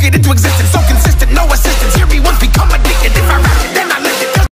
spoke it into existence. So